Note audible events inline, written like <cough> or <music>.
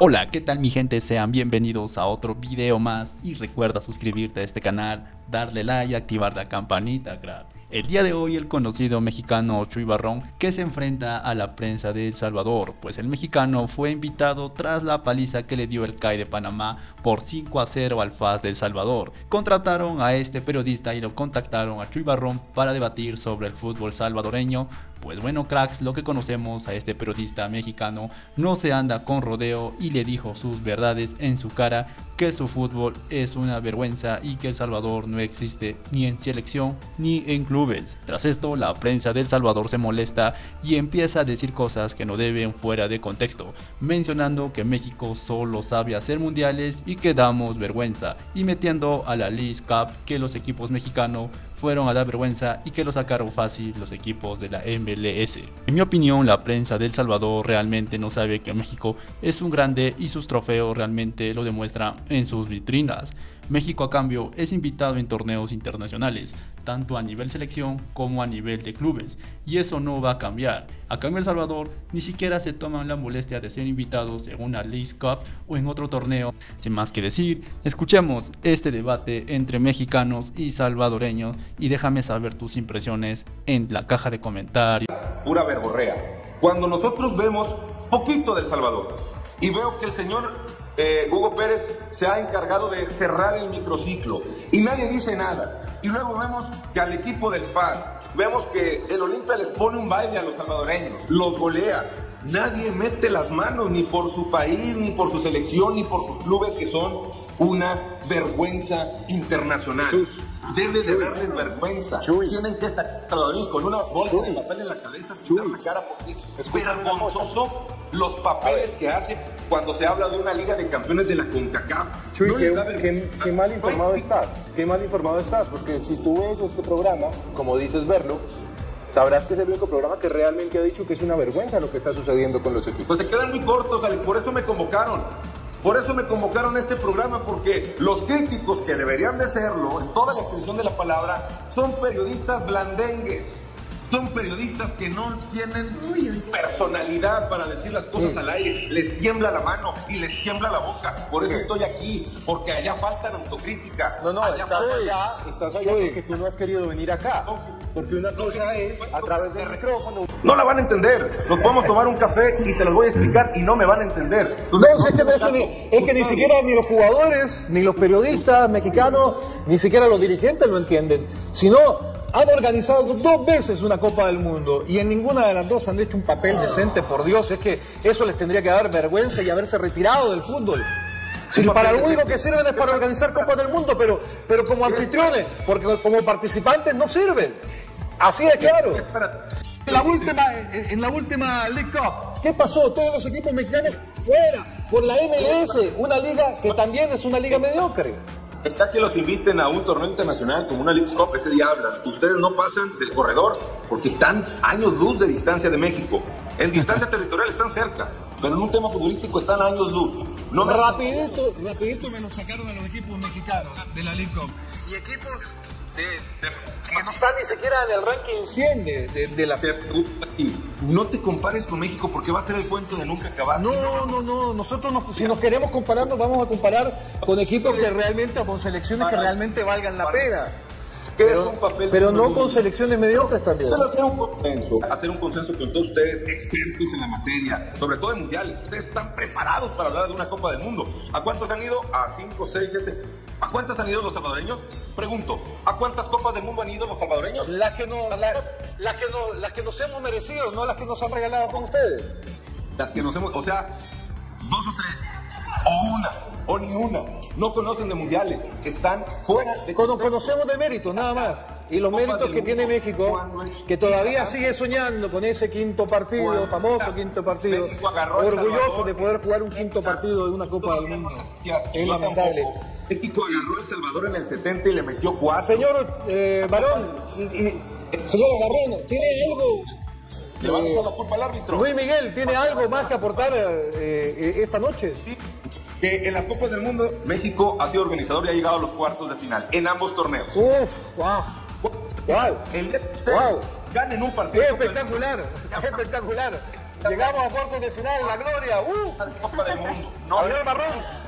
Hola, ¿qué tal mi gente? Sean bienvenidos a otro video más y recuerda suscribirte a este canal, darle like y activar la campanita, crack. El día de hoy el conocido mexicano Chuy Barrón que se enfrenta a la prensa de El Salvador, pues el mexicano fue invitado tras la paliza que le dio el CAI de Panamá por 5 a 0 al FAS de El Salvador. Contrataron a este periodista y lo contactaron a Chuy Barrón para debatir sobre el fútbol salvadoreño, pues bueno cracks, lo que conocemos a este periodista mexicano no se anda con rodeo y le dijo sus verdades en su cara que su fútbol es una vergüenza y que El Salvador no existe ni en selección ni en Tras esto, la prensa del Salvador se molesta y empieza a decir cosas que no deben fuera de contexto, mencionando que México solo sabe hacer mundiales y que damos vergüenza, y metiendo a la League Cup que los equipos mexicanos fueron a dar vergüenza y que lo sacaron fácil los equipos de la MLS. En mi opinión, la prensa del Salvador realmente no sabe que México es un grande y sus trofeos realmente lo demuestran en sus vitrinas. México a cambio es invitado en torneos internacionales, tanto a nivel selección como a nivel de clubes, y eso no va a cambiar. A cambio El Salvador ni siquiera se toman la molestia de ser invitados en una League Cup o en otro torneo. Sin más que decir, escuchemos este debate entre mexicanos y salvadoreños y déjame saber tus impresiones en la caja de comentarios. Pura verborrea. Cuando nosotros vemos poquito del Salvador y veo que el señor eh, Hugo Pérez se ha encargado de cerrar el microciclo y nadie dice nada. Y luego vemos que al equipo del FAS, vemos que el Olimpia les pone un baile a los salvadoreños, los golea. Nadie mete las manos ni por su país, ni por su selección, ni por sus clubes que son una vergüenza internacional. Debe de darles vergüenza. Tienen que estar con una bolsa de papel en la cabeza, sin la cara porque es vergonzoso los papeles que hace cuando se habla de una liga de campeones de la CONCACAF. Chuy, qué, mal informado estás, qué mal informado estás, porque si tú ves este programa, como dices verlo, sabrás que es el único programa que realmente ha dicho que es una vergüenza lo que está sucediendo con los equipos. Pues se quedan muy cortos, por eso me convocaron. Por eso me convocaron a este programa, porque los críticos que deberían de serlo, en toda la extensión de la palabra, son periodistas blandengues son periodistas que no tienen personalidad para decir las cosas al aire. Les tiembla la mano y les tiembla la boca. Por eso estoy aquí, porque allá falta autocrítica. No, no, estás allá, estás allá porque tú no has querido venir acá. Porque una cosa es a través del micrófono. No la van a entender. Nos podemos tomar un café y te los voy a explicar y no me van a entender. No, es que, ni, es que ni siquiera ni los jugadores, ni los periodistas mexicanos, ni siquiera los dirigentes lo entienden. Sino han organizado dos veces una Copa del Mundo y en ninguna de las dos han hecho un papel decente, por Dios, es que eso les tendría que dar vergüenza y haberse retirado del fútbol. Si para lo único que sirven es para organizar Copas del Mundo, pero, pero como anfitriones, porque como participantes no sirven. Así de claro. En la última, en la última League Cup, ¿qué pasó? Todos los equipos mexicanos fuera por la MLS, una liga que también es una liga mediocre. Está que los inviten a un torneo internacional como una League Cup, ese día hablan. Ustedes no pasan del corredor porque están años luz de distancia de México. En distancia <laughs> territorial están cerca, pero en un tema futbolístico están años luz. No rapidito, rapidito me lo sacaron a los equipos mexicanos de la League Cup. Y equipos que no están ni siquiera en el ranking 100 de, la... No te compares con México porque va a ser el cuento de nunca acabar. No, no, no. Nosotros si nos queremos comparar, nos vamos a comparar con equipos que realmente, o con selecciones que realmente valgan la pena. Pero, pero no con selecciones mediocres también. Hacer un consenso, hacer un consenso con todos ustedes, expertos en la materia, sobre todo en mundiales. Ustedes están preparados para hablar de una Copa del Mundo. ¿A cuántos han ido? A 5, 6, 7. ¿A cuántas han ido los salvadoreños? Pregunto, ¿a cuántas Copas del Mundo han ido los salvadoreños? Las que, no, las que, no, las que nos hemos merecido, no las que nos han regalado con ustedes. Las que nos hemos, o sea, dos o tres, o una, o ni una. No conocen de mundiales, están fuera de... Conocemos de méritos, nada más. Y los méritos que tiene México, que todavía sigue soñando con ese quinto partido, famoso quinto partido, orgulloso de poder jugar un quinto partido de una Copa del Mundo. Es lamentable. México agarró a El Salvador en el 70 y le metió cuatro. Señor eh, Barón, señor Barrón, ¿tiene algo? ¿Le va a dar la culpa al árbitro? Luis Miguel, ¿tiene algo más que aportar eh, eh, esta noche? Sí, que en las Copas del Mundo México ha sido organizador y ha llegado a los cuartos de final en ambos torneos. Uf, wow. Wow. El día que wow. ganen un partido. espectacular, espectacular. Llegamos a cuartos de final, la gloria. ¡Uh! Copa del Mundo. No, Gabriel Barrón.